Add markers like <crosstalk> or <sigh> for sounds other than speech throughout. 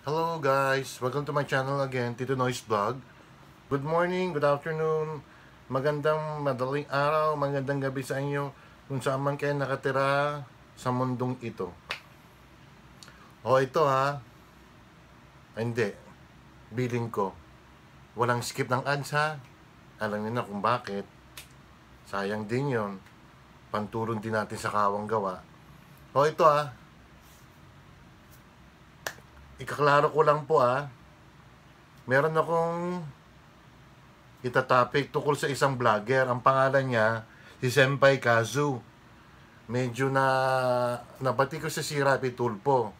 Hello guys, welcome to my channel again, Tito Noise Vlog. Good morning, good afternoon, magandang madaling araw, magandang gabi sa inyo kung saan man kayo nakatira sa mundong ito. O ito ha, Ay, hindi, biling ko, walang skip ng ads ha. Alam niyo na kung bakit. Sayang din yon. Pantulong din natin sa kawang gawa. O ito ha, ikaklaro ko lang po ah. Meron akong itatopic tungkol sa isang vlogger. Ang pangalan niya, si Senpai Kazu. Medyo na nabati ko si Rapi Tulpo.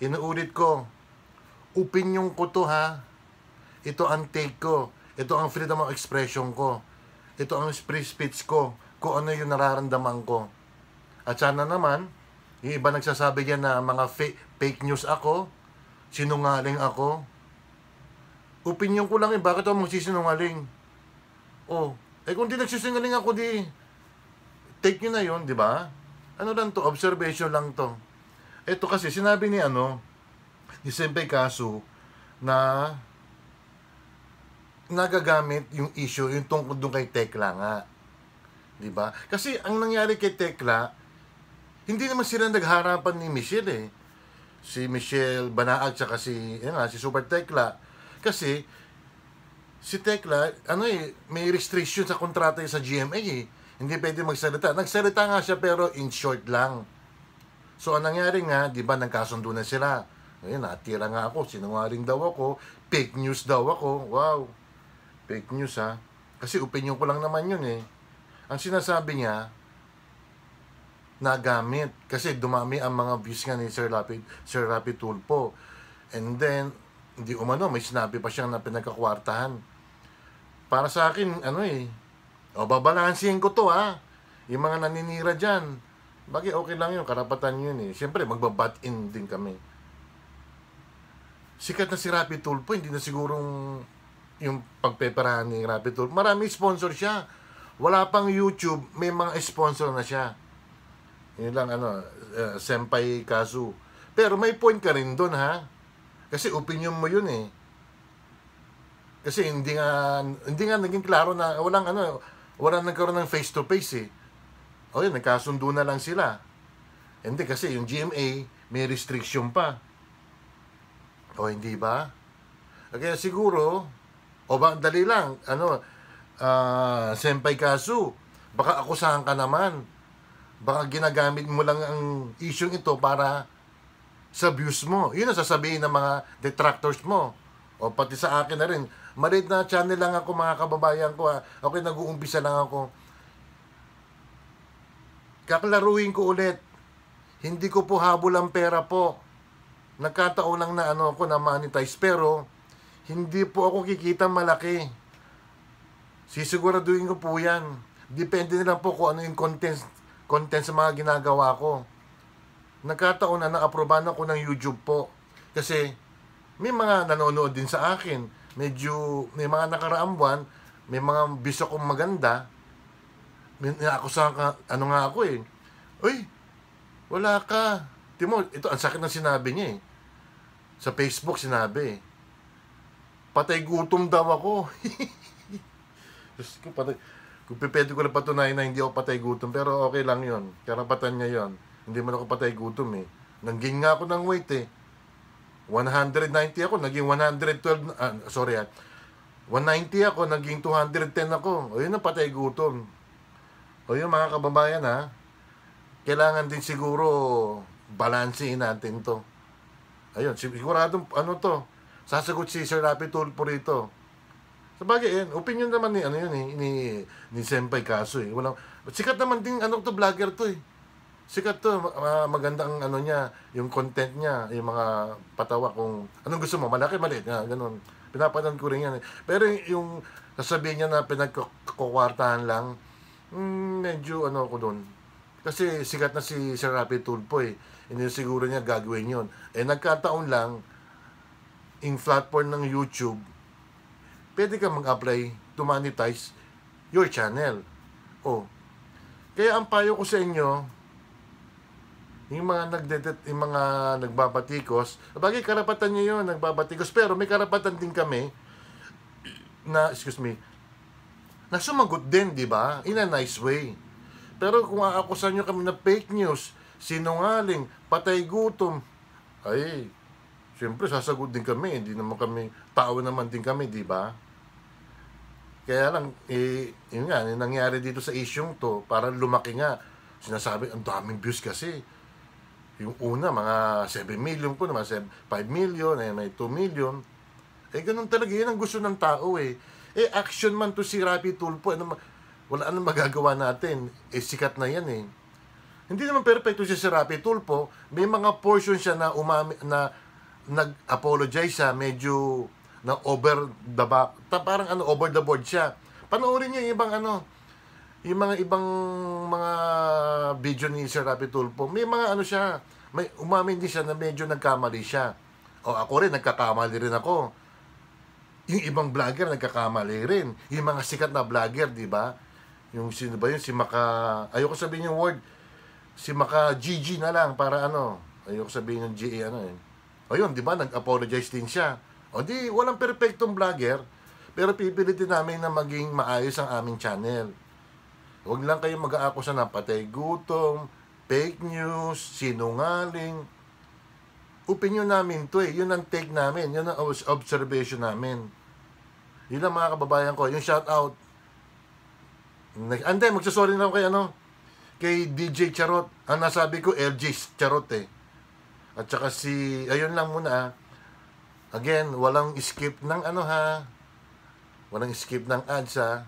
Inuulit ko, opinion ko to ha. Ito ang take ko. Ito ang freedom of expression ko. Ito ang free speech ko. Kung ano yung nararamdaman ko. At sana naman, yung iba nagsasabi yan na mga fake, fake news ako, sinungaling ako. Opinion ko lang eh, bakit ako magsisinungaling? Oh, eh kung di nagsisinungaling ako, di, take nyo na yun, di ba? Ano lang to, observation lang to. Ito kasi, sinabi ni ano, ni Senpai Kasu, na nagagamit yung issue, yung tungkol doon kay Tekla nga. Di ba? Kasi ang nangyari kay Tekla, hindi naman sila nagharapan ni Michelle eh si Michelle Banaag tsaka si yan nga, si Super Tekla. Kasi si Tekla ano eh may restriction sa kontrata sa GMA eh. Hindi pwede magsalita. Nagsalita nga siya pero in short lang. So ang nangyari nga di ba nagkasundo na sila. Ayun natira nga ako sinungaling daw ako fake news daw ako. Wow. Fake news ha? Kasi opinion ko lang naman yun eh. Ang sinasabi niya nagamit. Kasi dumami ang mga views nga ni Sir Rapid Sir Rapid Tulpo. And then hindi umano may sinabi pa siyang na pinagkakwartahan. Para sa akin ano eh o babalansin ko to ha? Yung mga naninira dyan. Bagay okay lang yun karapatan yun eh. Siyempre magbabat in din kami. Sikat na si Rapid Tulpo hindi na sigurong yung pagpeperahan ni Rapid Tulpo. Marami sponsor siya. Wala pang YouTube may mga sponsor na siya yun lang ano, uh, Senpai Kazu. Pero may point ka rin doon ha. Kasi opinion mo yun eh. Kasi hindi nga hindi nga naging klaro na walang ano, walang nagkaroon ng face to face eh. O yun, nagkasundo na lang sila. Hindi kasi yung GMA may restriction pa. O hindi ba? Kaya siguro, o ba, dali lang, ano, uh, Senpai Kazu, baka akusahan ka naman baka ginagamit mo lang ang issue ito para sa views mo. Yun ang sasabihin ng mga detractors mo. O pati sa akin na rin. Maliit na channel lang ako mga kababayan ko. Ha. Okay, nag-uumpisa lang ako. Kaklaruhin ko ulit. Hindi ko po habol ang pera po. Nagkataon lang na ano ako na monetize. Pero, hindi po ako kikita malaki. Sisiguraduhin ko po yan. Depende na lang po kung ano yung content content sa mga ginagawa ko. Nagkataon na na-aprobahan ako ng YouTube po. Kasi may mga nanonood din sa akin. Medyo, may mga nakaraang buwan, may mga biso kong maganda. May, ako sa, ano nga ako eh. Uy, wala ka. Timo, ito, ang sakit ng sinabi niya eh. Sa Facebook sinabi eh. Patay gutom daw ako. <laughs> Diyos ko, patay, kung pwede ko na patunayan na hindi ako patay gutom, pero okay lang yon Karapatan niya yon Hindi man ako patay gutom eh. Nangging nga ako ng weight eh. 190 ako, naging 112, ah, sorry ah. 190 ako, naging 210 ako. O yun ang patay gutom. O yun mga kababayan ha. Kailangan din siguro balansein natin to. Ayun, siguradong ano to. Sasagot si Sir Rapi Tulpo rito sa bagay, yan, opinion naman ni, ano yun eh, ni, ni Senpai Kaso eh. Walang, sikat naman din, ano to, vlogger to eh. Sikat to, uh, maganda ang ano niya, yung content niya, yung mga patawa kung, anong gusto mo, malaki, maliit, nga, ganun. Pinapanood ko rin yan eh. Pero yung sasabihin niya na pinagkukwartahan lang, mm, medyo ano ko doon. Kasi sikat na si Sir Rapi Tulpo eh. Hindi siguro niya gagawin yun. Eh nagkataon lang, in platform ng YouTube, pwede ka mag-apply to monetize your channel. Oh. Kaya ang payo ko sa inyo, Yung mga nagdedet, yung mga nagbabatikos, bagay karapatan nyo yun, nagbabatikos. Pero may karapatan din kami na, excuse me, na sumagot din, di ba? In a nice way. Pero kung aakusan nyo kami na fake news, sinungaling, patay gutom, ay, siyempre sasagot din kami. Hindi naman kami, tao naman din kami, di ba? Kaya lang, eh, yun nga, yung nangyari dito sa isyong to, parang lumaki nga. Sinasabi, ang daming views kasi. Yung una, mga 7 million po naman, 5 million, eh, may 2 million. Eh, ganun talaga, yun ang gusto ng tao eh. Eh, action man to si Rapi Tulpo, ano, wala anong magagawa natin. Eh, sikat na yan eh. Hindi naman perfecto si si Rapi Tulpo. May mga portion siya na umami, na nag-apologize siya, medyo na over the back, ta, parang ano, over the board siya. Panoorin niyo yung ibang ano, yung mga ibang mga video ni Sir Rapi Tulpo, may mga ano siya, may umamin din siya na medyo nagkamali siya. O ako rin, nagkakamali rin ako. Yung ibang vlogger, nagkakamali rin. Yung mga sikat na vlogger, di ba? Yung sino ba yun? Si Maka, ayoko sabihin yung word, si Maka GG na lang para ano, ayoko sabihin yung GA ano eh. O yun, di ba? Nag-apologize din siya. O di, walang perfectong vlogger, pero pipilitin namin na maging maayos ang aming channel. Huwag lang kayong mag-aakusa ng patay gutom, fake news, sinungaling. Opinion namin to eh. Yun ang take namin. Yun ang obs- observation namin. Yun lang mga kababayan ko. Yung shout out. Ande, magsasorry na ako kay ano, kay DJ Charot. Ang nasabi ko, LJ Charot eh. At saka si, ayun lang muna ah. Again, walang skip ng ano ha. Walang skip ng ads ha.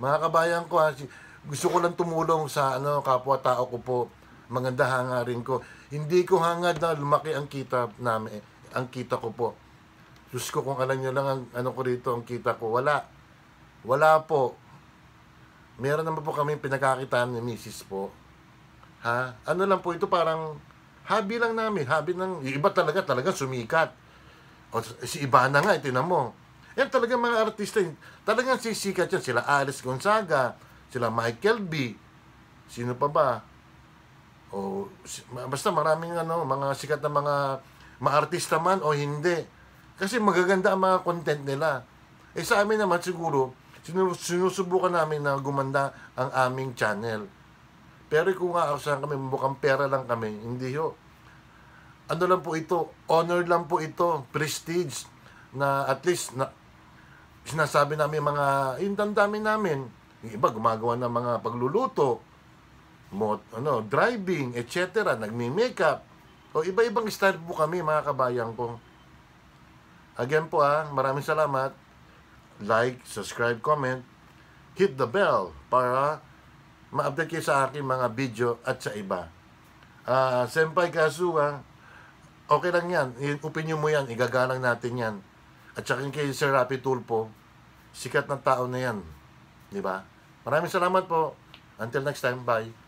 Mga kabayan ko ha, gusto ko lang tumulong sa ano kapwa-tao ko po. Maganda hangarin ko. Hindi ko hangad na lumaki ang kita namin, ang kita ko po. Diyos ko kung alam nyo lang ang ano ko rito, ang kita ko. Wala. Wala po. Meron naman po kami pinagkakitaan ni Mrs. po. Ha? Ano lang po ito parang hobby lang namin. Hobby ng, yung iba talaga, talaga sumikat. O, si Ivana nga, tinan mo. Yan talaga mga artista, yun. talagang sisikat yan. Sila Alice Gonzaga, sila Michael B. Sino pa ba? O, basta maraming ano, mga sikat na mga maartista man o hindi. Kasi magaganda ang mga content nila. Eh sa amin naman siguro, sinu- sinusubukan namin na gumanda ang aming channel. Pero kung aasahan kami, mukhang pera lang kami, hindi ho ano lang po ito, honor lang po ito, prestige, na at least na sinasabi namin mga, yung damdamin namin, yung iba gumagawa ng mga pagluluto, mot, ano, driving, etc., nagmi-makeup, o iba-ibang style po kami mga kabayan ko. Again po ah, maraming salamat. Like, subscribe, comment, hit the bell para ma-update kayo sa aking mga video at sa iba. Ah, Senpai Kazu ah, okay lang yan. Opinion mo yan, igagalang natin yan. At saka kay Sir Rapi Tulpo, sikat na tao na yan. Di ba? Maraming salamat po. Until next time, bye.